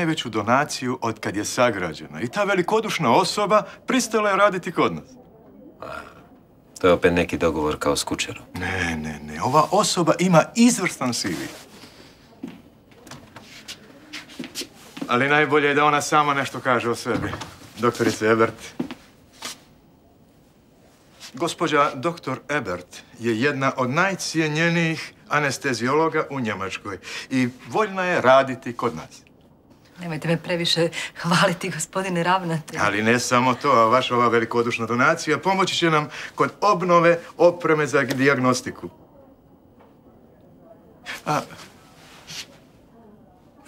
najveću donaciju od kad je sagrađena. I ta velikodušna osoba pristala je raditi kod nas. To je opet neki dogovor kao s kućerom. Ne, ne, ne. Ova osoba ima izvrstan CV. Ali najbolje je da ona sama nešto kaže o sebi. Doktorice Ebert. Gospođa doktor Ebert je jedna od najcijenjenijih anesteziologa u Njemačkoj i voljna je raditi kod nas. Nemojte me previše hvaliti, gospodine ravnatelj. Ali ne samo to, a vaša ova velikodušna donacija pomoći će nam kod obnove opreme za dijagnostiku. A,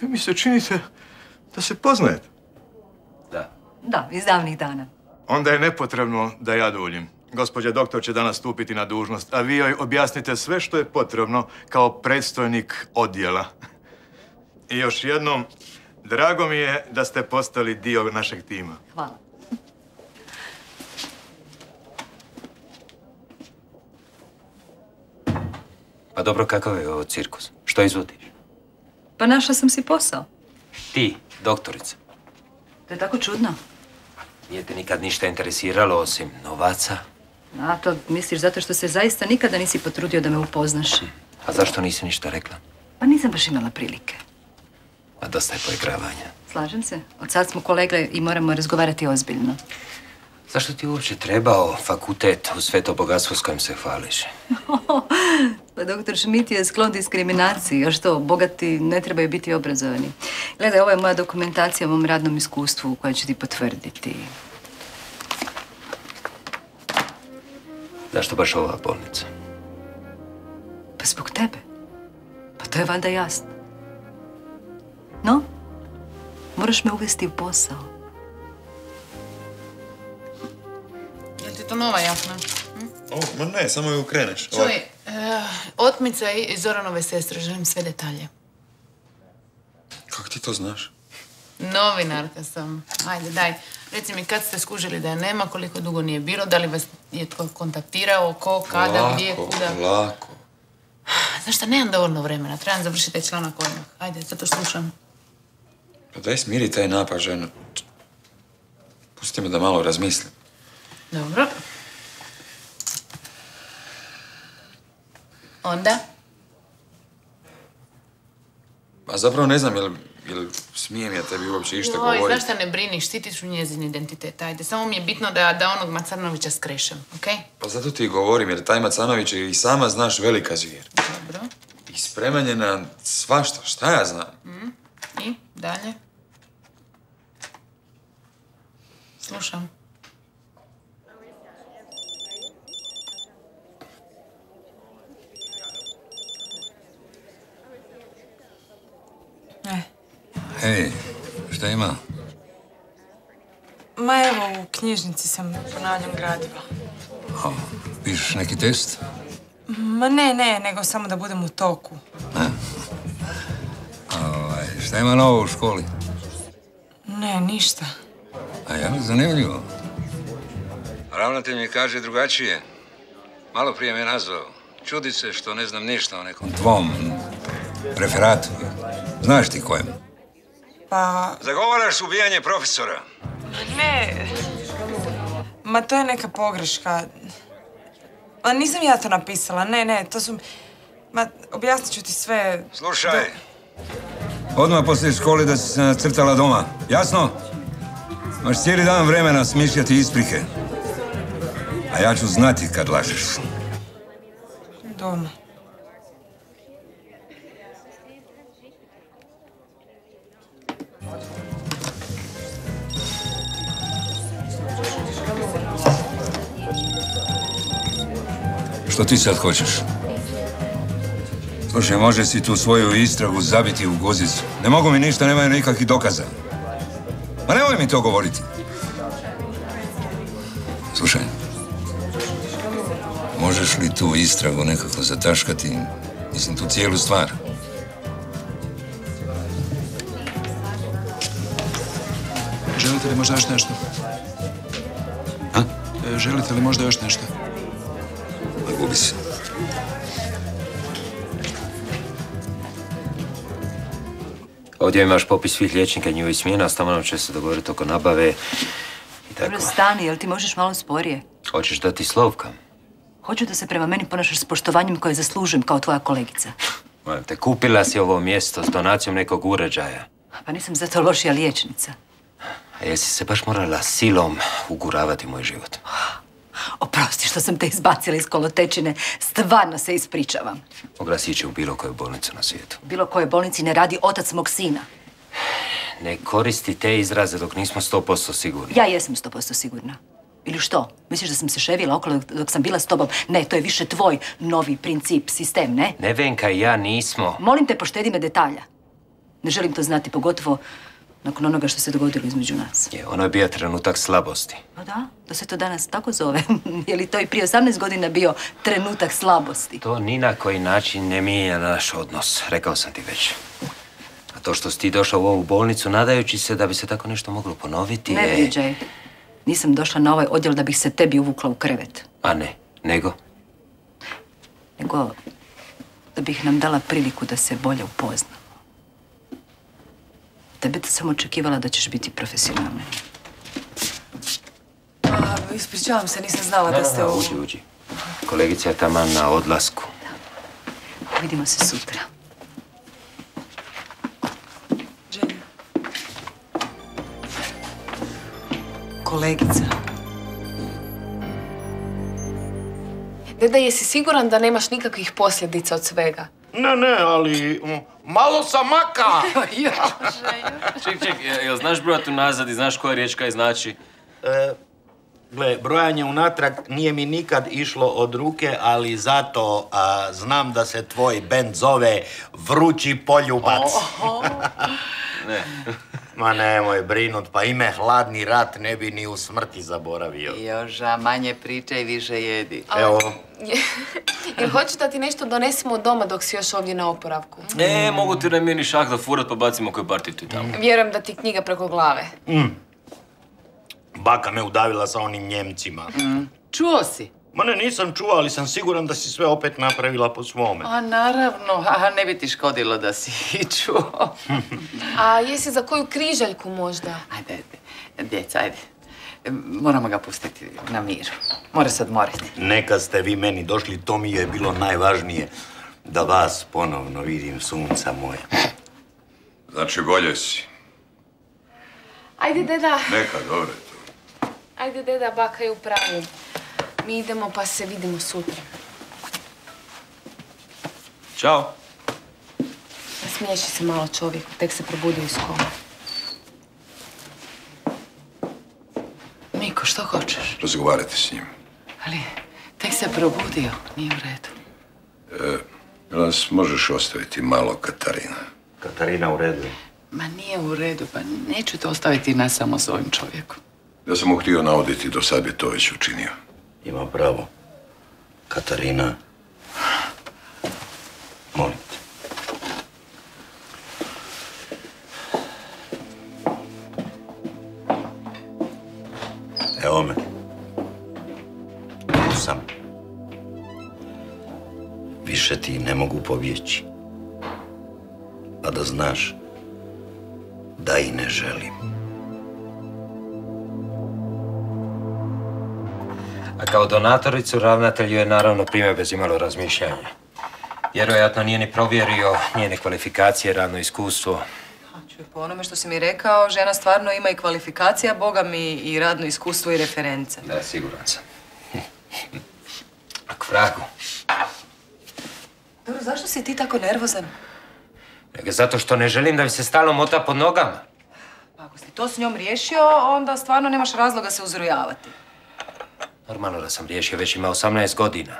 vi mi se činite da se poznajete. Da. Da, iz davnih dana. Onda je nepotrebno da ja duljim. Gospođa doktor će danas stupiti na dužnost, a vi joj objasnite sve što je potrebno kao predstojnik odjela. I još jednom, drago mi je da ste postali dio našeg tima. Hvala. Pa dobro, kakav je ovo cirkus? Što izvodiš? Pa našla sam si posao. Ti, doktorica. To je tako čudno. Nije te nikad ništa interesiralo osim novaca? A to misliš zato što se zaista nikada nisi potrudio da me upoznaš. A zašto nisi ništa rekla? Pa nisam baš imala prilike. Pa dosta je poigravanja. Slažem se. Od sad smo kolege i moramo razgovarati ozbiljno. Zašto ti uopće trebao fakultet u sve to bogatstvo s kojim se hvališ? Pa doktor Šmit je sklon diskriminaciji, a što, bogati ne trebaju biti obrazovani. Gledaj, ovo je moja dokumentacija o mom radnom iskustvu koja će ti potvrditi. Zašto baš ova bolnica? Pa zbog tebe. Pa to je valjda jasno. No, moraš me uvesti u posao. Jel ti to nova jakna? O, ma ne, samo ju kreneš. Čuj, eh, otmica i Zoranove sestre, želim sve detalje. Kako ti to znaš? Novinarka sam. Ajde, daj. Reci mi kad ste skužili da je nema, koliko dugo nije bilo, da li vas je tko kontaktirao, ko, kada, gdje, Lako, kuda. lako. Znaš šta, nemam dovoljno vremena, trebam završiti taj članak odmah. Ajde, zato slušam. Pa daj smiri taj napad, ženo. Pusti me da malo razmislim. Dobro. Onda? A zapravo ne znam, jel, jel smijem ja tebi uopće išta Oj, govoriti? znaš šta ne brini, štitiš u njezin identitet, ajde. Samo mi je bitno da, da onog Macarnovića skrešem, okej? Pa zato ti govorim, jer taj Macanović je i sama znaš velika zvijer. Dobro. I spreman je na svašta, šta ja znam. I dalje? Slušam. E, Hej, šta ima? Ma evo, u knjižnici sam ponavljam gradiva. O, pišeš neki test? Ma ne, ne, nego samo da budem u toku. Ovaj, šta ima novo u školi? Ne, ništa. A ja, zanimljivo. Ravnatelj mi kaže drugačije. Malo prije me nazvao. Čudi se što ne znam ništa o nekom tvom referatu. Znaš ti kojem? Pa, Zagovaraš ubijanje profesora. ne. Ma to je neka pogreška. Ma nisam ja to napisala, ne, ne, to su... Ma, objasnit ću ti sve. Slušaj. Odmah poslije škole da si se nacrtala doma. Jasno? Imaš cijeli dan vremena smišljati isprike. A ja ću znati kad lažeš. Doma. Što ti sad hoćeš? Slušaj, može si tu svoju istragu zabiti u guzicu. Ne mogu mi ništa, nemaju nikakvih dokaza. Ma nemoj mi to govoriti. Slušaj, možeš li tu istragu nekako zataškati? Mislim, tu cijelu stvar. Želite li možda još nešto? A? E, Želite li možda još nešto? Ma gubi se. Ovdje imaš popis svih liječnika njihovih smjena, s tamo će se dogovoriti oko nabave i tako. Dobro, stani, jel ti možeš malo sporije? Hoćeš da ti slovkam? Hoću da se prema meni ponašaš s poštovanjem koje zaslužujem kao tvoja kolegica. Molim te, kupila si ovo mjesto s donacijom nekog uređaja. Pa nisam zato lošija liječnica. A jesi se baš morala silom uguravati u moj život? Oprosti što sam te izbacila iz kolotečine. Stvarno se ispričavam. Mogla si ići u bilo koju bolnicu na svijetu. Bilo koje bolnici ne radi otac mog sina. Ne koristi te izraze dok nismo 100% sigurni. Ja jesam 100% sigurna. Ili što? Misliš da sam se ševila okolo dok- dok sam bila s tobom? Ne, to je više tvoj novi princip, sistem, ne? Nevenka i ja nismo. Molim te, poštedi me detalja. Ne želim to znati, pogotovo nakon onoga što se dogodilo između nas. Je, ono je bio trenutak slabosti. Pa da, da se to danas tako zove. je li to i prije 18 godina bio trenutak slabosti? To ni na koji način ne mijenja naš odnos, rekao sam ti već. A to što si ti došao u ovu bolnicu nadajući se da bi se tako nešto moglo ponoviti Ne je... Nisam došla na ovaj odjel da bih se tebi uvukla u krevet. A ne, nego? Nego da bih nam dala priliku da se bolje upoznamo. Tebe te sam očekivala da ćeš biti profesionalna. Ispričavam se, nisam znala da ste u... uđi, uđi. Kolegica je taman na odlasku. Vidimo se sutra. Želja. Kolegica. Deda, jesi siguran da nemaš nikakvih posljedica od svega? Ne, ne, ali malo sam maka. Ček, ček, je- jel znaš brojati unazad i znaš koja riječ kaj znači? E, gle, brojanje unatrag nije mi nikad išlo od ruke, ali zato a, znam da se tvoj bend zove Vrući poljubac. Ne. Ma nemoj brinut, pa ime Hladni rat ne bi ni u smrti zaboravio. Joža, manje pričaj, više jedi. Evo, Jel hoćeš da ti nešto donesemo od doma dok si još ovdje na oporavku? E, mogu ti na mini šah da furat pa bacimo koju partitu i tamo. Vjerujem da ti knjiga preko glave. baka me udavila sa onim Njemcima. Čuo si? Ma ne, nisam čuo, ali sam siguran da si sve opet napravila po svome. A naravno, a ne bi ti škodilo da si i čuo. A jesi za koju križaljku možda? Ajde, ajde, djeca, ajde. Moramo ga pustiti na miru. Mora se odmoriti. Neka ste vi meni došli, to mi je bilo najvažnije. Da vas ponovno vidim, sunca moja. Znači, bolje si. Ajde, deda. Neka, dobro. Ajde, deda, baka je u pravu. Mi idemo pa se vidimo sutra. Ćao. Smiješi se malo čovjek, tek se probudio iz koma. Miko, što hoćeš? Razgovarati s njim. Ali, tek se probudio, nije u redu. Jel nas možeš ostaviti malo, Katarina? Katarina u redu. Ma nije u redu, pa neću te ostaviti nas samo s ovim čovjekom. Ja sam mu htio nauditi, do sad bi to već učinio. Ima pravo. Katarina. Molim te. Evo me. Tu sam. Više ti ne mogu pobjeći. A da znaš da i ne želim. Kao donatoricu ravnatelju je naravno primio bez imalo razmišljanja. Vjerojatno nije ni provjerio njene kvalifikacije, radno iskustvo. Čuj, po onome što si mi rekao, žena stvarno ima i kvalifikacija, boga mi i radno iskustvo i reference. Da, siguran sam. A k vragu. Dobro, zašto si ti tako nervozan? Nego zato što ne želim da mi se stalno mota pod nogama. Pa ako si to s njom riješio, onda stvarno nemaš razloga se uzrujavati. Normalno da sam riješio, već ima 18 godina.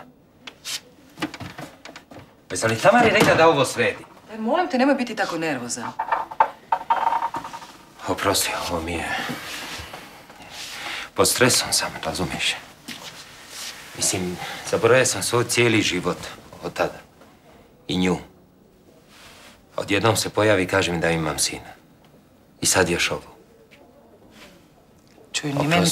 Jesi li Tamari rekla da ovo sredi? E, molim te, nemoj biti tako nervozan. Oprosti, ovo mi je... Pod stresom sam, razumiješ? Mislim, zaboravio sam svoj cijeli život od tada. I nju. Odjednom se pojavi i kaže mi da imam sina. I sad još ovo. Čuj, ni meni...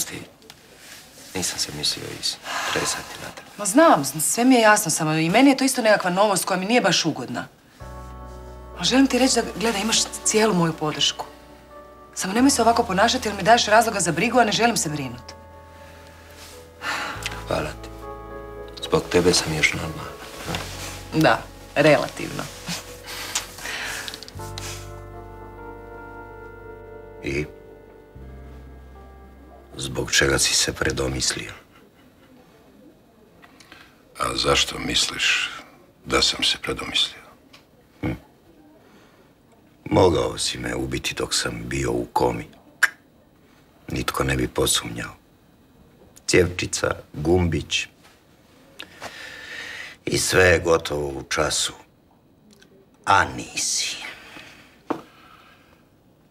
Nisam se mislio istresati na tebe. Ma znam, sve mi je jasno, samo i meni je to isto nekakva novost koja mi nije baš ugodna. Ali želim ti reći da, gledaj, imaš cijelu moju podršku. Samo nemoj se ovako ponašati jer mi daješ razloga za brigu, a ne želim se brinuti. Hvala ti. Zbog tebe sam još normalna. Da, relativno. I? Zbog čega si se predomislio? A zašto misliš da sam se predomislio? Mogao si me ubiti dok sam bio u komi. Nitko ne bi posumnjao. Cjevčica, gumbić. I sve je gotovo u času. A nisi.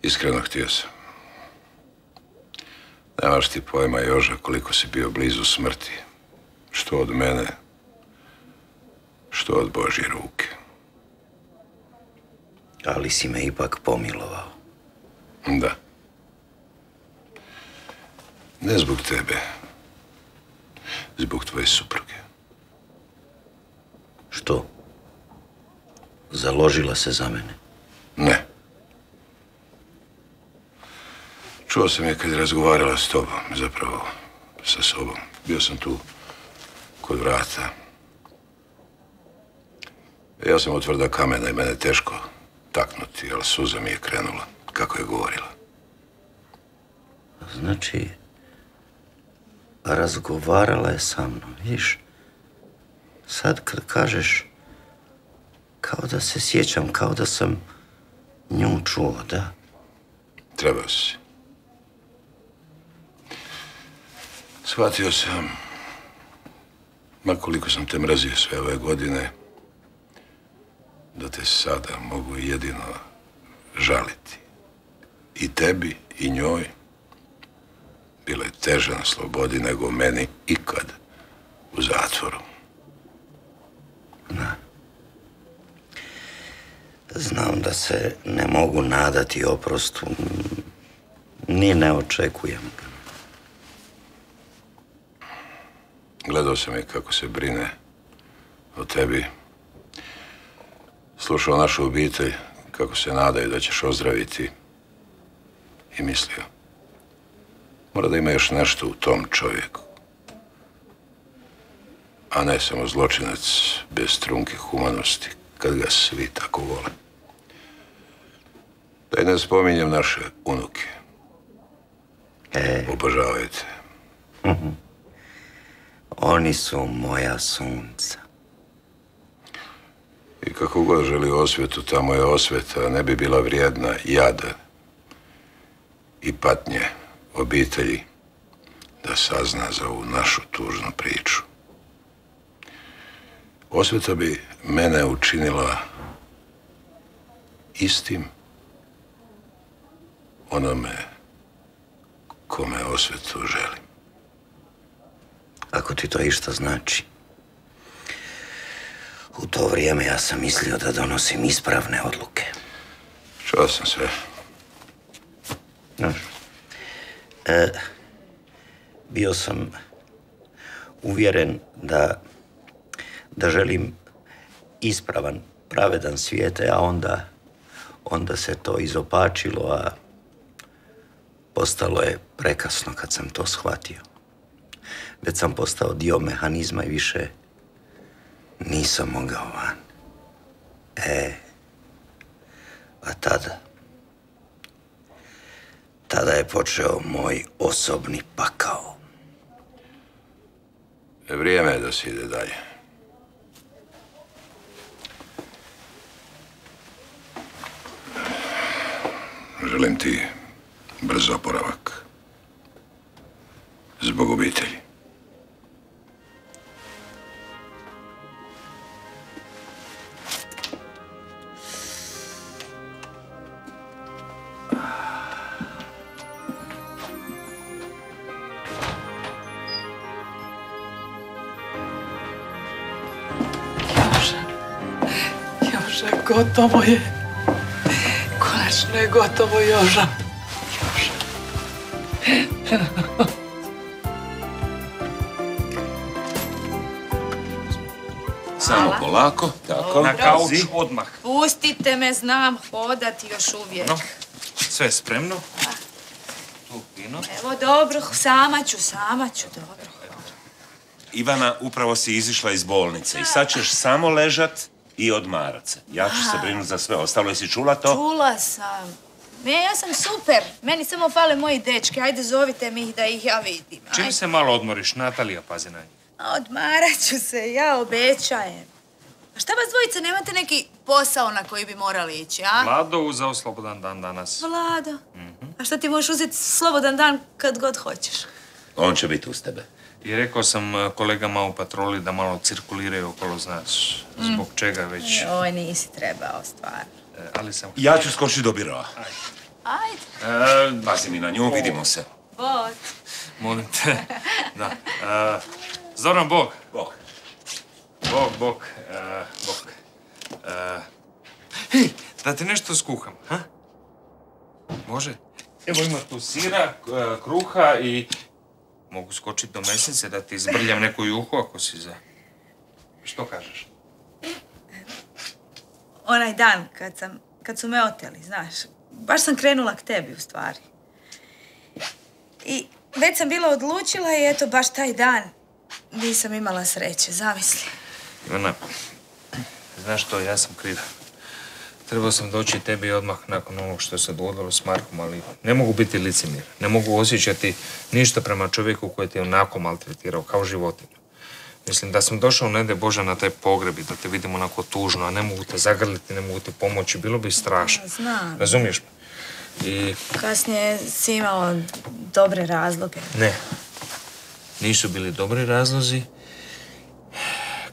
Iskreno htio sam. Nemaš ti pojma, Joža, koliko si bio blizu smrti. Što od mene, što od Božje ruke. Ali si me ipak pomilovao. Da. Ne zbog tebe. Zbog tvoje supruge. Što? Založila se za mene. Ne. Čuo sam je kad je razgovarala s tobom, zapravo sa sobom. Bio sam tu kod vrata. Ja sam od tvrda kamena i mene je teško taknuti, ali suza mi je krenula kako je govorila. Znači, razgovarala je sa mnom, vidiš? Sad kad kažeš, kao da se sjećam, kao da sam nju čuo, da? Trebao si. Shvatio sam, ma koliko sam te mrazio sve ove godine, da te sada mogu jedino žaliti. I tebi, i njoj. Bilo je teže na slobodi nego meni ikad u zatvoru. Znam da se ne mogu nadati oprostu, ni ne očekujem ga. Gledao sam je kako se brine o tebi. Slušao našu obitelj, kako se nadaju da ćeš ozdraviti. I mislio, mora da ima još nešto u tom čovjeku. A ne samo zločinac bez trunke humanosti, kad ga svi tako vole. Da i ne spominjem naše unuke. E, Obožavaju te. Oni su moja sunca. I kako god želi osvetu, tamo je osveta, ne bi bila vrijedna jada i patnje obitelji da sazna za ovu našu tužnu priču. Osveta bi mene učinila istim onome kome osvetu želim. Ako ti to išta znači. U to vrijeme ja sam mislio da donosim ispravne odluke. Čuo sam sve. Znaš, e, bio sam uvjeren da, da želim ispravan, pravedan svijet, a onda, onda se to izopačilo, a postalo je prekasno kad sam to shvatio. Već sam postao dio mehanizma i više nisam mogao van. E, a tada, tada je počeo moj osobni pakao. Vrijeme je da se ide dalje. Želim ti brz oporavak. Zbog obitelji. Gotovo je. Konačno je gotovo, Joža. Samo polako, tako. Na kauč odmah. Pustite me, znam hodati još uvijek. No, sve je spremno. Tu vino. Evo dobro, sama ću, sama ću, dobro. Ivana, upravo si izišla iz bolnice i sad ćeš samo ležat i odmarat se. Ja ću se brinut za sve ostalo. Jesi čula to? Čula sam. Ne, ja sam super. Meni samo fale moji dečki. Ajde, zovite mi ih da ih ja vidim. Čim Ajde. se malo odmoriš, Natalija pazi na njih. Odmarat ću se, ja obećajem. A šta vas dvojice, nemate neki posao na koji bi morali ići, a? Vlado uzeo slobodan dan danas. Vlado. A šta ti možeš uzeti slobodan dan kad god hoćeš? On će biti uz tebe. I rekao sam e, kolegama u patroli da malo cirkuliraju okolo znaš. Zbog čega već. Oj, nisi trebao, stvarno. E, Ali sam... Ja ću skočiti do biroa. Ajde. E, Pazi mi na nju, vidimo se. Bot. molim te. Da. E, Zoran, Bog. Bog. Bog, Bog. e, Bog. E, hej, da ti nešto skuham, ha? Može? Evo ima tu sira, e, kruha i... Mogu skočiti do mesnice da ti izbrljam neku juhu ako si za... Što kažeš? Onaj dan kad sam, kad su me oteli, znaš. Baš sam krenula k tebi, u stvari. I već sam bila odlučila i eto, baš taj dan nisam imala sreće, zamisli. Ivana, znaš što, ja sam kriv. Trebao sam doći tebi odmah nakon onog što se dogodilo s Markom, ali ne mogu biti licemjer. Ne mogu osjećati ništa prema čovjeku koji te onako maltretirao, kao životinju. Mislim da sam došao, ne daj Bože, na taj pogreb i da te vidim onako tužno, a ne mogu te zagrliti, ne mogu ti pomoći, bilo bi strašno. Znam. Razumiješ me? I Kasnije si imao dobre razloge. ne, nisu bili dobri razlozi.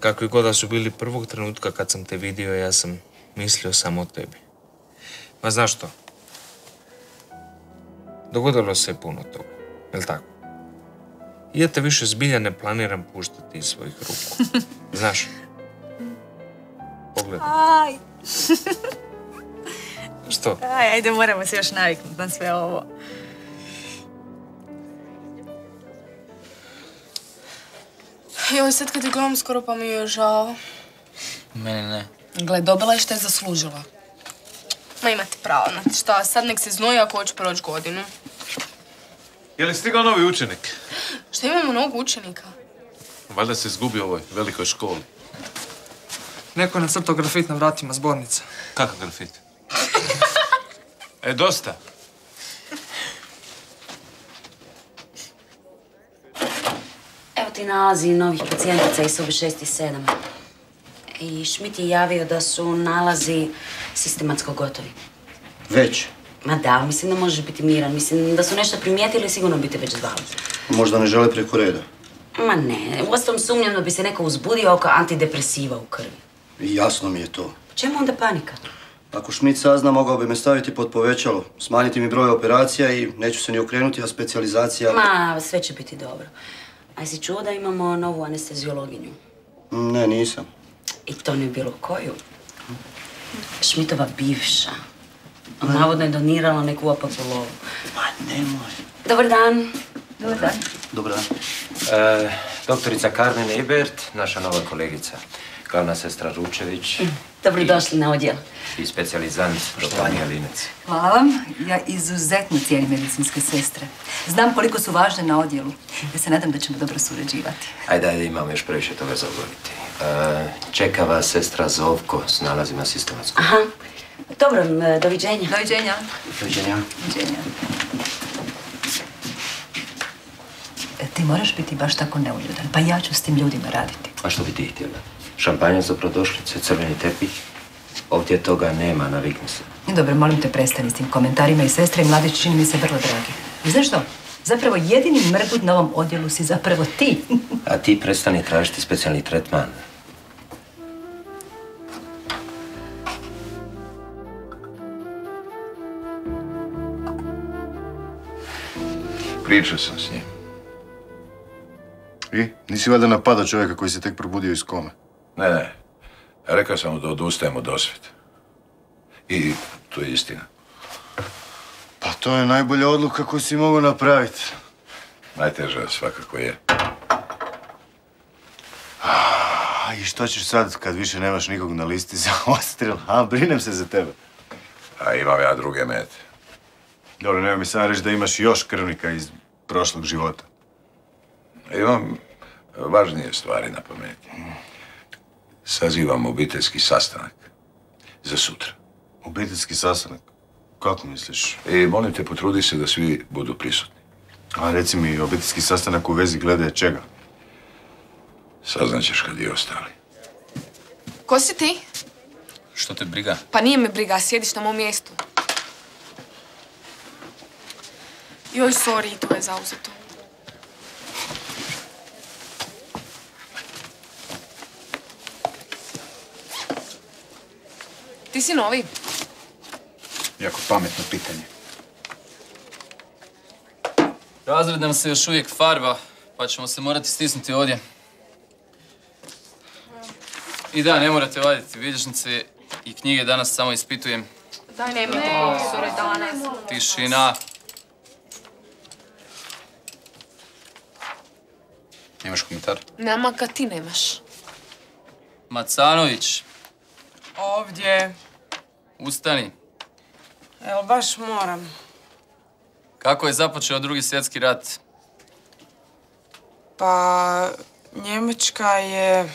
Kakvi god da su bili prvog trenutka kad sam te vidio, ja sam mislio samo o tebi. Ma znaš što? Dogodilo se puno toga, jel tako? I ja te više zbilja ne planiram puštati iz svojih ruku. Znaš? Pogledaj. Aj, Što? aj, ajde, moramo se još naviknuti na sve ovo. Joj, sad kad je gledam skoro pa mi je žao. Meni ne. Gle, dobila je što je zaslužila. Ma imate pravo, znate šta, sad nek se znoji ako hoće proći godinu. Je li stigao novi učenik? Šta imamo mnogo učenika? Valjda se izgubio u ovoj velikoj školi. Neko je nacrtao grafit na vratima zbornice. Kakav grafit? E, dosta. Evo ti nalazi novih pacijentica iz sobe 6 i 7. I Šmit je javio da su nalazi sistematsko gotovi. Već. Ma da, mislim da možeš biti miran. Mislim da su nešto primijetili, sigurno bi te već zvali. Možda ne žele preko reda. Ma ne, uostalom sumnjam da bi se neko uzbudio oko antidepresiva u krvi. Jasno mi je to. Čemu onda panika? Ako Šmit sazna, mogao bi me staviti pod povećalo, smanjiti mi broj operacija i neću se ni okrenuti, a specijalizacija... Ma, sve će biti dobro. A jesi čuo da imamo novu anesteziologinju? Ne, nisam. I to ne bilo koju. Šmitova bivša. Navodno je donirala neku opaku lovu. Ma nemoj. Dobar dan. Dobar dan. Dobar dan. E, doktorica Carmen Ebert, naša nova kolegica. Glavna sestra Ručević Dobrodošli na odjel. i specijalizant Vanja Linec. Hvala vam. Ja izuzetno cijenim medicinske sestre. Znam koliko su važne na odjelu. Ja se nadam da ćemo dobro surađivati. Ajde, ajde, imamo još previše toga za govoriti. E, čeka vas sestra Zovko s nalazima sistematskog. Aha. Dobro, doviđenja. Doviđenja. Doviđenja. Doviđenja. E, Ti moraš biti baš tako neuljudan, pa ja ću s tim ljudima raditi. A što bi ti htjela? Šampanjac za dobrodošlice, crveni tepih? Ovdje toga nema, navikni se. I Dobro, molim te prestani s tim komentarima i sestre i mladić čini mi se vrlo dragi. I znaš što? Zapravo jedini mrgut na ovom odjelu si zapravo ti. A ti prestani tražiti specijalni tretman. Pričao sam s njim. I? Nisi valjda napadao čovjeka koji se tek probudio iz kome? Ne, ne. Rekao sam mu da odustajem od osvete. I to je istina. To je najbolja odluka koju si mogao napraviti. Najteža svakako je. A I što ćeš sad kad više nemaš nikog na listi za odstrel? A, brinem se za tebe. A imam ja druge mete. Dobro, nema mi samo reći da imaš još krvnika iz prošlog života. Imam važnije stvari na pameti. Sazivam obiteljski sastanak za sutra. Obiteljski sastanak? Kako misliš? I molim te, potrudi se da svi budu prisutni. A reci mi, obiteljski sastanak u vezi glede čega? Saznaćeš kad i ostali. Ko si ti? Što te briga? Pa nije me briga, sjediš na mom mjestu. Joj, sorry, to je zauzeto. Ti si novi? Jako pametno pitanje. Razred nam se još uvijek farba, pa ćemo se morati stisnuti ovdje. I da, ne morate vaditi bilježnice i knjige, danas samo ispitujem. Daj, nemoj profesore danas. Tišina. Imaš komentar? Nema kad ti nemaš. Macanović, Ovdje. ustani. Evo, baš moram. Kako je započeo drugi svjetski rat? Pa, Njemačka je...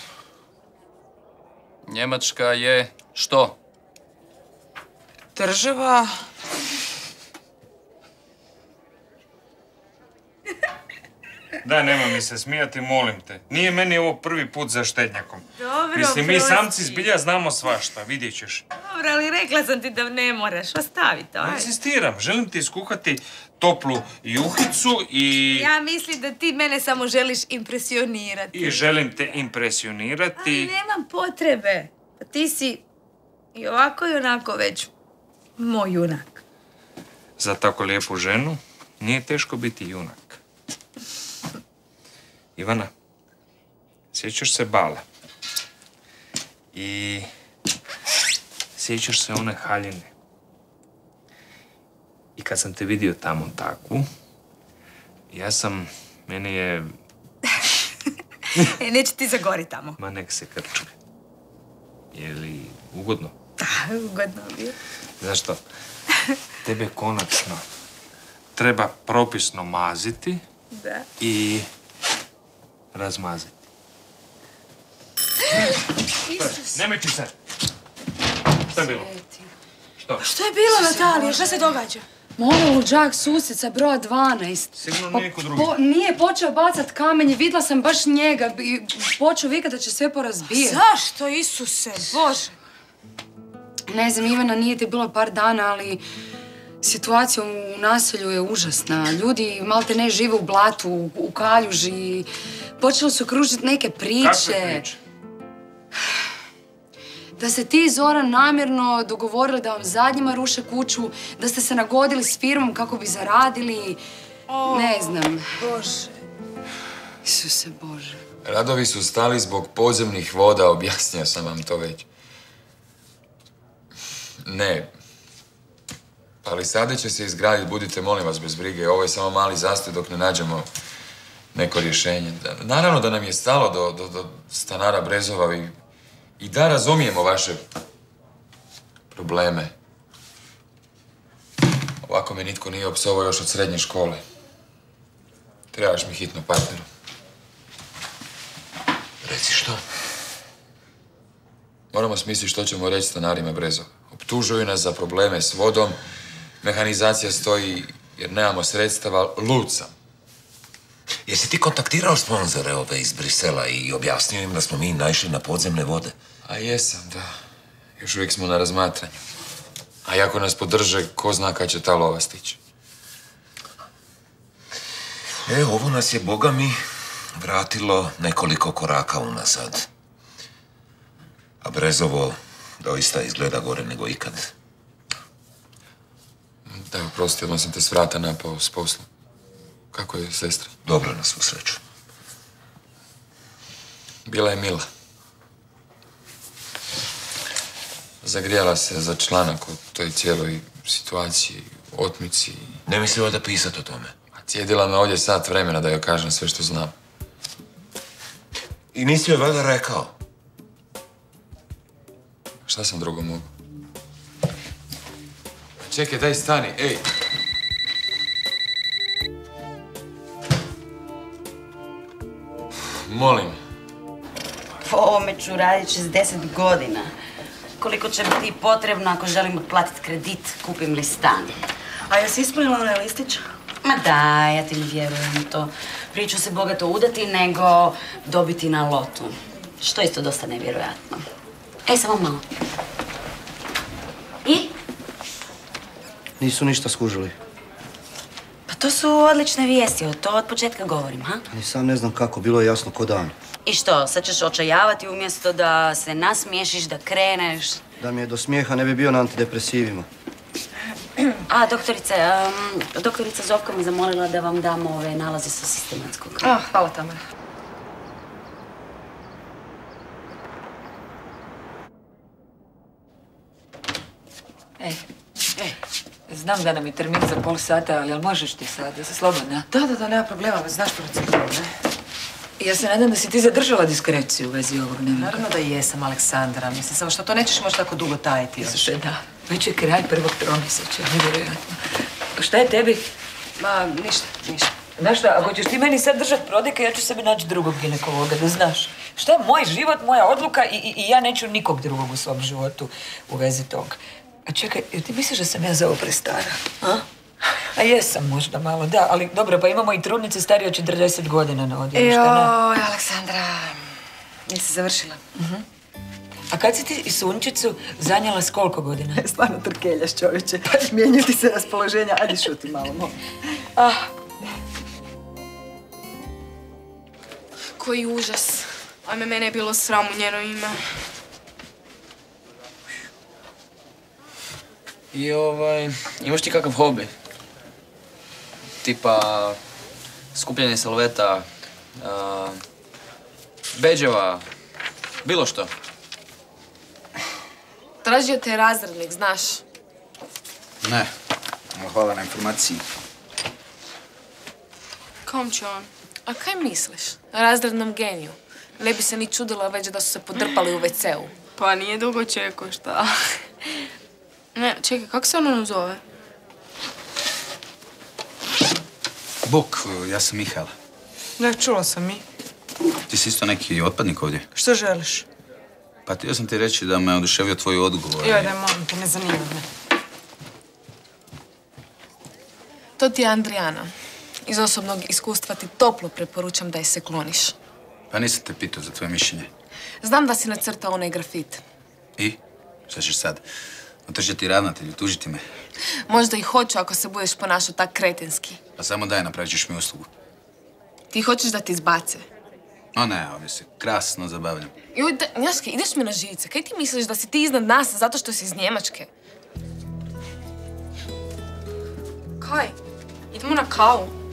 Njemačka je što? država... Da, nema mi se smijati, molim te. Nije meni ovo prvi put za štednjakom. Dobro, Mislim, mi samci zbilja znamo svašta, vidjet ćeš. Dobro, ali rekla sam ti da ne moraš. Ostavi to. Insistiram, želim ti iskuhati toplu juhicu i... Ja mislim da ti mene samo želiš impresionirati. I želim te Ali impresionirati. nemam potrebe. Pa ti si i ovako i onako već moj junak. Za tako lijepu ženu nije teško biti junak. Ivana, sjećaš se bala. I sjećaš se one haljine. I kad sam te vidio tamo takvu, ja sam, meni je, E, neće ti zagori tamo. ma nek se krčka. Je li ugodno? Da, ugodno bi. Znaš što? Tebe konačno treba propisno maziti Da. i razmaziti. Isus. Nemoj ti se! Šta je bilo? Što? Što je bilo, Natalija? Šta se događa? Moj luđak susjed broja 12. Sigurno nije niko drugi. Po- nije počeo bacat kamenje, vidjela sam baš njega i počeo vikat da će sve porazbijati. Zašto, Isuse, Bože? Ne znam, Ivana, nije ti bilo par dana, ali situacija u naselju je užasna. Ljudi malte ne žive u blatu, u, u kaljuži. Počeli su kružiti neke priče. Kakve priče? Da ste ti i Zoran namjerno dogovorili da vam zadnjima ruše kuću, da ste se nagodili s firmom kako bi zaradili. ne znam. Bože. Isuse Bože. Radovi su stali zbog podzemnih voda, objasnio sam vam to već. Ne. Ali sada će se izgraditi, budite molim vas bez brige. Ovo je samo mali zastoj dok ne nađemo neko rješenje. Naravno da nam je stalo do, do, do stanara Brezova i, i da razumijemo vaše probleme. Ovako me nitko nije opsovao još od srednje škole. Trebaš mi hitno partneru. Reci što? Moramo smisliti što ćemo reći stanarima Brezova. Optužuju nas za probleme s vodom, mehanizacija stoji jer nemamo sredstava, lud sam. Jesi ti kontaktirao sponzore ove iz Brisela i objasnio im da smo mi naišli na podzemne vode? A jesam, da. Još uvijek smo na razmatranju. A ako nas podrže, ko zna kad će ta lova stići. E, ovo nas je, boga mi, vratilo nekoliko koraka unazad. A Brezovo doista izgleda gore nego ikad. Da, oprosti, odmah sam te s vrata napao s posla. Kako je sestra? Dobro na svu sreću. Bila je mila. Zagrijala se za članak o toj cijeloj situaciji, otmici. Ne mislila da pisat o tome? A cijedila me ovdje sat vremena da joj kažem sve što znam. I nisi joj valjda rekao Šta sam drugo mogu? Čekaj, daj stani, ej. Molim. Po ovome ću radit 60 godina. Koliko će biti potrebno ako želim otplatiti kredit, kupim li stan. A jesi ispunila onaj listić? Ma da, ja ti ne vjerujem u to. Prije ću se bogato udati nego dobiti na lotu. Što je isto dosta nevjerojatno. E, samo malo. I? Nisu ništa skužili. To su odlične vijesti, o to od početka govorim, ha? Ni sam ne znam kako, bilo je jasno ko dan. I što, sad ćeš očajavati umjesto da se nasmiješiš, da kreneš? Da mi je do smijeha ne bi bio na antidepresivima. A, doktorice, doktorica Zovka me zamolila da vam dam ove nalaze sa sistematskog. Ah, hvala Tamara. Ej, znam da nam je termin za pol sata, ali jel možeš ti sad, se slobodna? Da, da, da, nema problema, već znaš proceduru, ne? Ja se nadam da si ti zadržala diskreciju u vezi ovog dnevnika. Naravno da jesam, Aleksandra. Mislim, samo što to nećeš moći tako dugo tajiti još. Slušaj, da. Već je kraj prvog tromjeseća, nevjerojatno. Šta je tebi? Ma, ništa, ništa. Znaš šta, ako ćeš ti meni sad držat prodike, ja ću sebi naći drugog ginekologa, da znaš. Šta je moj život, moja odluka i, i, i ja neću nikog drugog u svom životu u vezi tog. A čekaj, jel ti misliš da sam ja za ovo prestara? A? A jesam možda malo, da, ali dobro, pa imamo i trudnice starije od 40 godina na odjelu, šta ne? Joj, Aleksandra, jesi završila? A kad si ti i sunčicu zanjela s koliko godina? Stvarno trkeljaš, čovječe. Mijenju ti se raspoloženja, ajde šuti malo, molim. Ah, Koji užas. Ajme, mene je bilo sram u njeno ime. I ovaj, imaš ti kakav hobi? Tipa skupljanje salveta, a, beđeva, bilo što. Tražio te razrednik, znaš. Ne, ali hvala na informaciji. Kom će on? A kaj misliš? Razrednom geniju. Ne bi se ni čudila već da su se podrpali u WC-u. Pa nije dugo čekao, šta? Ne, čekaj, kako se ono zove? Bok, ja sam Mihaela. Ne, čula sam mi. Ti si isto neki otpadnik ovdje. Što želiš? Pa htio sam ti reći da me oduševio tvoj odgovor. Joj, daj, molim te, ne zanima me. To ti je Andrijana. Iz osobnog iskustva ti toplo preporučam da je se kloniš. Pa nisam te pitao za tvoje mišljenje. Znam da si nacrtao onaj grafit. I? Šta ćeš sad? Otržati ravnatelju, tužiti me. Možda i hoću ako se budeš ponašao tak kretenski. Pa samo daj, napravit ćeš mi uslugu. Ti hoćeš da ti izbace. O ne, ovdje se krasno zabavljam. Joj, Njaške, ideš mi na žice. Kaj ti misliš da si ti iznad nas zato što si iz Njemačke? Kaj? Idemo na kavu.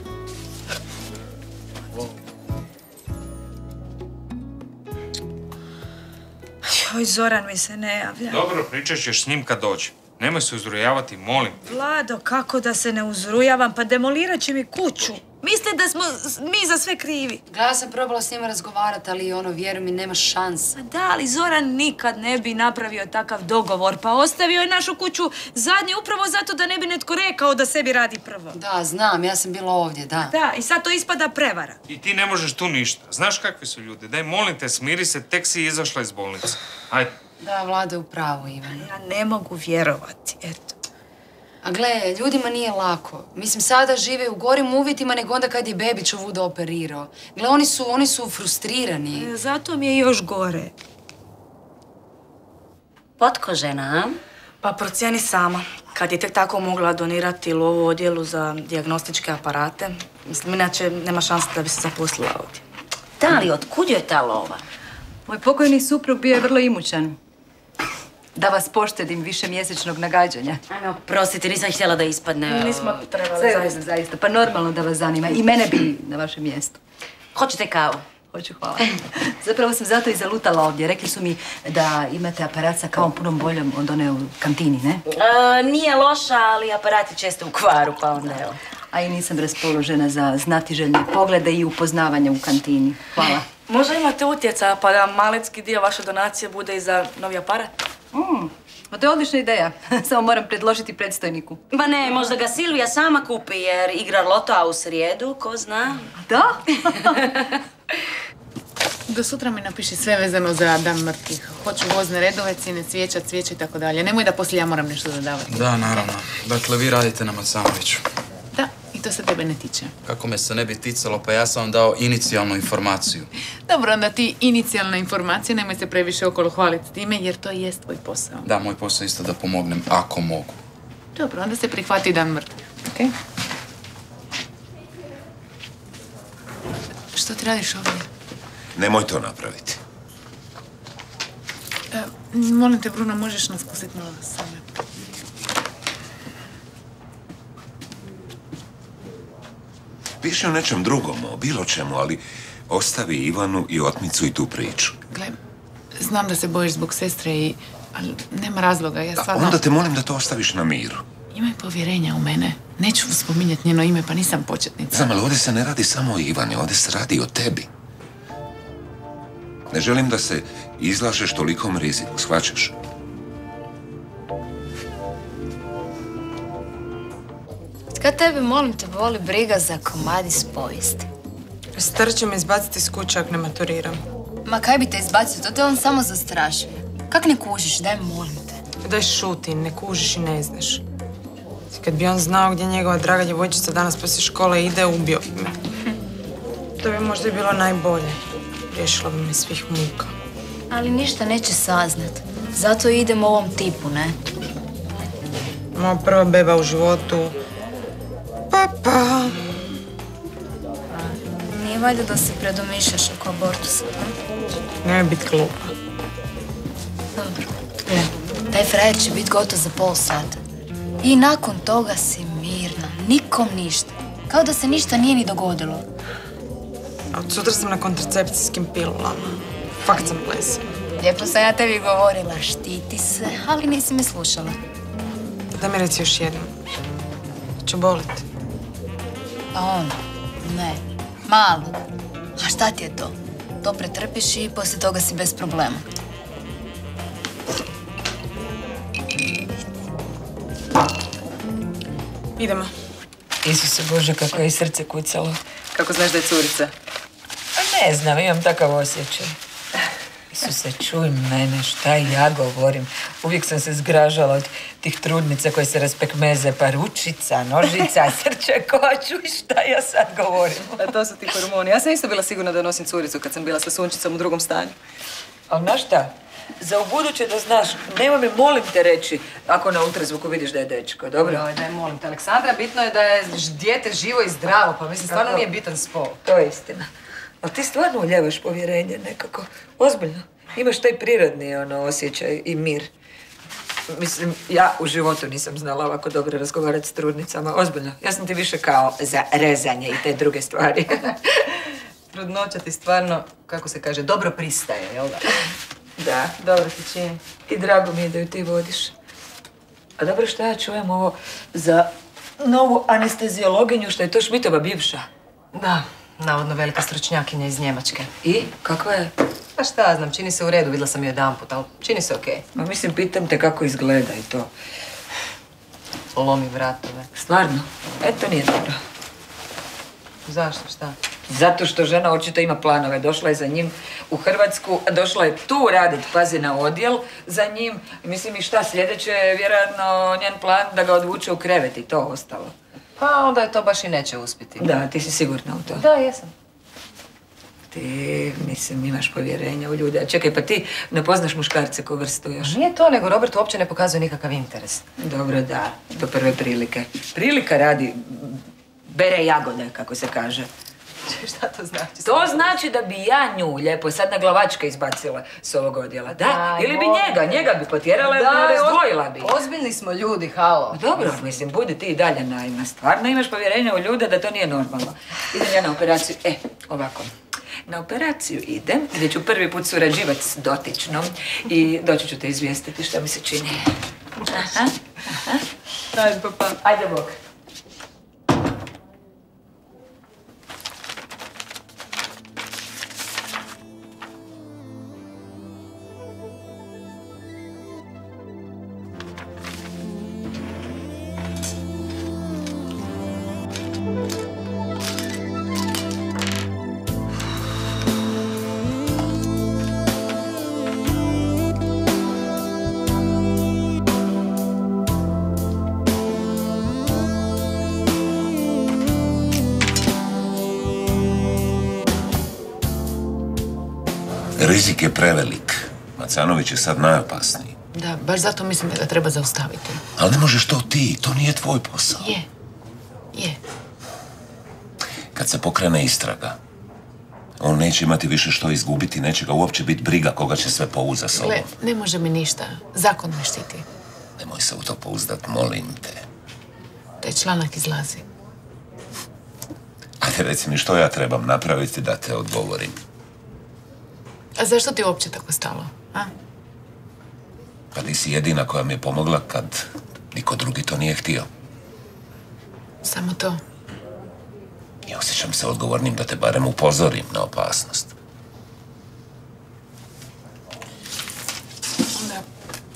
Joj, Zoran mi se ne javlja. Dobro, pričat ćeš s njim kad dođe. Nemoj se uzrujavati, molim. Vlado, kako da se ne uzrujavam, pa demolirat će mi kuću. Misle da smo mi za sve krivi. Da, ja sam probala s njima razgovarati, ali ono, vjeruj mi, nema šanse. Pa da, ali Zoran nikad ne bi napravio takav dogovor, pa ostavio je našu kuću zadnje upravo zato da ne bi netko rekao da sebi radi prvo. Da, znam, ja sam bila ovdje, da. Da, i sad to ispada prevara. I ti ne možeš tu ništa. Znaš kakvi su ljudi. Daj, molim te, smiri se, tek si izašla iz bolnice. Ajde. Da, Vlada je u pravu, Ivan. Ja ne mogu vjerovati, eto. A gle, ljudima nije lako. Mislim, sada žive u gorim uvjetima nego onda kad je Bebić ovuda operirao. Gle, oni su, oni su frustrirani. E, Zato mi je još gore. Potkožena, a? Pa procijeni sama. Kad je tek tako mogla donirati lovu odjelu za dijagnostičke aparate, mislim, inače nema šanse da bi se zaposlila ovdje. Da, ali otkud joj ta lova? Moj pokojni suprug bio je vrlo imućan. Da vas poštedim više mjesečnog nagađanja. Ajme, prostite, nisam htjela da ispadne... Nismo trebali, zaista. zaista. Pa normalno da vas zanima. I mene bi na vašem mjestu. Hoćete kavu? Hoću, hvala. Zapravo sam zato i zalutala ovdje. Rekli su mi da imate aparat sa kavom punom boljom od one u kantini, ne? E, nije loša, ali aparat je često u kvaru, pa onda evo. A i nisam raspoložena za znatiželjne poglede i upoznavanje u kantini. Hvala. Možda imate utjecaja pa da malecki dio vaše donacije bude i za novi aparat? Mm, a to je odlična ideja. Samo moram predložiti predstojniku. Ma ne, možda ga Silvija sama kupi jer igra loto, a u srijedu, ko zna. Da? Do sutra mi napiši sve vezano za dan mrtvih. Hoću vozne redove, cijene cvijeća, cvijeće i tako dalje. Nemoj da poslije ja moram nešto dodavati. Da, naravno. Dakle, vi radite na Macanoviću. To se tebe ne tiče. Kako me se ne bi ticalo, pa ja sam vam dao inicijalnu informaciju. Dobro, onda ti inicijalna informacija, nemoj se previše okolo hvaliti time, jer to jest tvoj posao. Da, moj posao je isto da pomognem, ako mogu. Dobro, onda se prihvati dan mrtvih, okej? Što ti radiš ovdje? Nemoj to napraviti. E, molim te, Bruno, možeš nas pustiti malo same? Piši o nečem drugom, o bilo čemu, ali ostavi Ivanu i otmicu i tu priču. Gle, znam da se bojiš zbog sestre i... Ali nema razloga, ja stvarno... Onda te molim da to ostaviš na miru. Imaj povjerenja u mene. Neću spominjati njeno ime, pa nisam početnica. Znam, ali ovdje se ne radi samo o Ivani, ovdje se radi o tebi. Ne želim da se izlažeš tolikom riziku, shvaćaš? Kad tebe, molim te, boli briga za komadi s povijesti? Star će me izbaciti iz kuće ako ne maturiram. Ma kaj bi te izbacio, to te on samo zastrašuje. Kak ne kužiš, daj molim te. Daj šuti, ne kužiš i ne znaš. Kad bi on znao gdje njegova draga djevojčica danas poslije škole ide, ubio bi me. To bi možda i bilo najbolje. Riješila bi me svih muka. Ali ništa neće saznat. Zato idem ovom tipu, ne? Moja prva beba u životu. Papa. Nije valjda da se predomišljaš oko abortusa, ne? Nemoj biti glupa. Dobro. Gle, taj frajer će biti gotov za pol sata. I nakon toga si mirna, nikom ništa. Kao da se ništa nije ni dogodilo. A od sutra sam na kontracepcijskim pilulama. Fakt sam plesa. Lijepo sam ja tebi govorila, štiti se, ali nisi me slušala. Da mi reci još jednom. Će boliti. Pa ono, ne, malo. A šta ti je to? To pretrpiš i poslije toga si bez problema. Idemo. Isuse Bože, kako je i srce kucalo. Kako znaš da je curica? Pa ne znam, imam takav osjećaj. Isuse, čuj mene, šta ja govorim. Uvijek sam se zgražala od tih trudnica koje se raspekmeze, pa ručica, nožica, srče, koču i šta ja sad govorim. A to su ti hormoni. Ja sam isto bila sigurna da nosim curicu kad sam bila sa sunčicom u drugom stanju. Ali znaš šta? Za ubuduće da znaš, nema mi molim te reći ako na ultrazvuku vidiš da je dečko, dobro? Joj, daj molim te, Aleksandra, bitno je da je dijete živo i zdravo, pa mislim, stvarno nije bitan spol. To je istina. Ali ti stvarno uljevaš povjerenje nekako. Ozbiljno. Imaš taj prirodni ono, osjećaj i mir. Mislim, ja u životu nisam znala ovako dobro razgovarati s trudnicama. Ozbiljno. Ja sam ti više kao za rezanje i te druge stvari. Trudnoća ti stvarno, kako se kaže, dobro pristaje, jel da? da. Dobro ti čini. I drago mi je da ju ti vodiš. A dobro šta ja čujem ovo za novu anesteziologinju što je to Šmitova bivša. Da, navodno velika stručnjakinja iz Njemačke. I? Kakva je? Pa šta znam, čini se u redu, vidjela sam ju jedan put, ali čini se okej. Ma mislim, pitam te kako izgleda i to. Lomi vratove. Stvarno? E, to nije dobro. Zašto, šta? Zato što žena očito ima planove. Došla je za njim u Hrvatsku, došla je tu radit, pazi na odjel za njim. Mislim i šta, sljedeće je vjerojatno njen plan da ga odvuče u krevet i to ostalo. Pa onda je to baš i neće uspjeti. Da, ti si sigurna u to. Da, jesam. Ti, mislim, imaš povjerenja u ljude. A čekaj, pa ti ne poznaš muškarce ko vrstu još? Nije to, nego Robert uopće ne pokazuje nikakav interes. Dobro, da, do prve prilike. Prilika radi, bere jagode, kako se kaže. Šta to znači? To znači da bi ja nju lijepo sad na glavačke izbacila s ovog odjela, da? Ili bi njega, njega bi potjerala i Daj, razdvojila bi. Ozbiljni smo ljudi, halo. Dobro, mislim, budi ti i dalje naivna. Stvarno imaš povjerenja u ljude da to nije normalno. Idem ja na operaciju. E, ovako. Na operaciju idem, gdje ću prvi put surađivati s dotičnom i doći ću te izvijestiti što mi se čini. Aha, aha. Ajde, papa. Ajde, Bog. Je prevelik. Macanović je sad najopasniji. Da, baš zato mislim da ga treba zaustaviti. Ali ne možeš to ti, to nije tvoj posao. Je. Je. Kad se pokrene istraga, on neće imati više što izgubiti, neće ga uopće biti briga koga će sve povući za sobom. Gle, ne može mi ništa. Zakon me štiti. Nemoj se u to pouzdat, molim te. Taj članak izlazi. Ajde, reci mi što ja trebam napraviti da te odgovorim. A zašto ti uopće tako stalo? A? Pa nisi jedina koja mi je pomogla kad niko drugi to nije htio. Samo to. I osjećam se odgovornim da te barem upozorim na opasnost. Onda,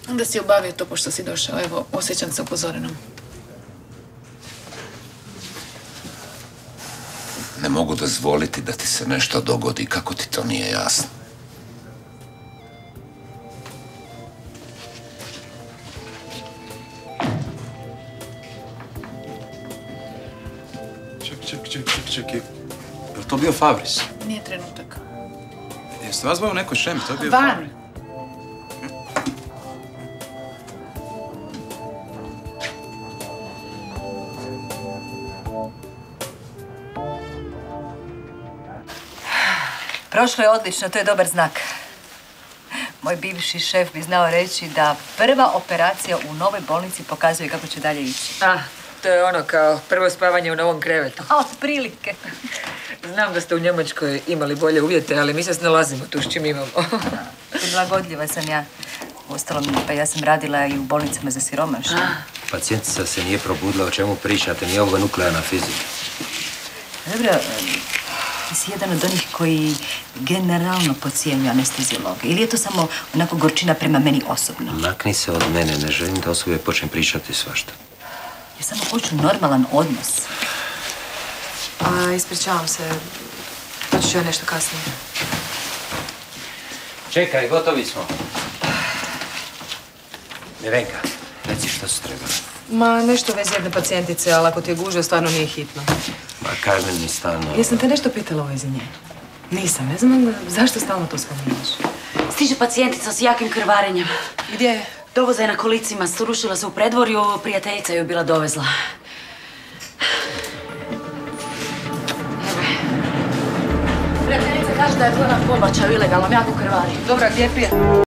onda si obavio to pošto si došao. Evo, osjećam se upozorenom. Ne mogu dozvoliti da ti se nešto dogodi kako ti to nije jasno. Ček, ček, ček. Je li to bio Fabris? Nije trenutak. Jeste vas dvoje u nekoj šemi? To je bio Van! Fabris. Prošlo je odlično, to je dobar znak. Moj bivši šef bi znao reći da prva operacija u novoj bolnici pokazuje kako će dalje ići. Ah, to je ono kao prvo spavanje u novom krevetu. A, otprilike. Znam da ste u Njemačkoj imali bolje uvjete, ali mi se snalazimo tu s čim imamo. Prilagodljiva sam ja. Uostalom, pa ja sam radila i u bolnicama za siromašne. Pacijentica se nije probudila, o čemu pričate, nije ovo nuklearna fizika. Dobro, ti si jedan od onih koji generalno pocijenju anestezijologe. Ili je to samo onako gorčina prema meni osobno? Makni se od mene, ne želim da osobe počnem pričati svašta. Ja samo hoću normalan odnos. A, ispričavam se. Doći ću ja nešto kasnije. Čekaj, gotovi smo. Nevenka, reci što su trebali. Ma, nešto vezi jedne pacijentice, ali ako ti je gužva, stvarno nije hitno. Ma Carmen mi stalno... Jesam te nešto pitala u vezi nje? Nisam, ne znam zašto stalno to spominješ. Stiže pacijentica s jakim krvarenjem. Gdje je? Dovoza je na kolicima, srušila se u predvorju, prijateljica ju bila dovezla. Prijateljica kaže da je bila na pobačaju ilegalnom, jako krvari. Dobra, gdje je?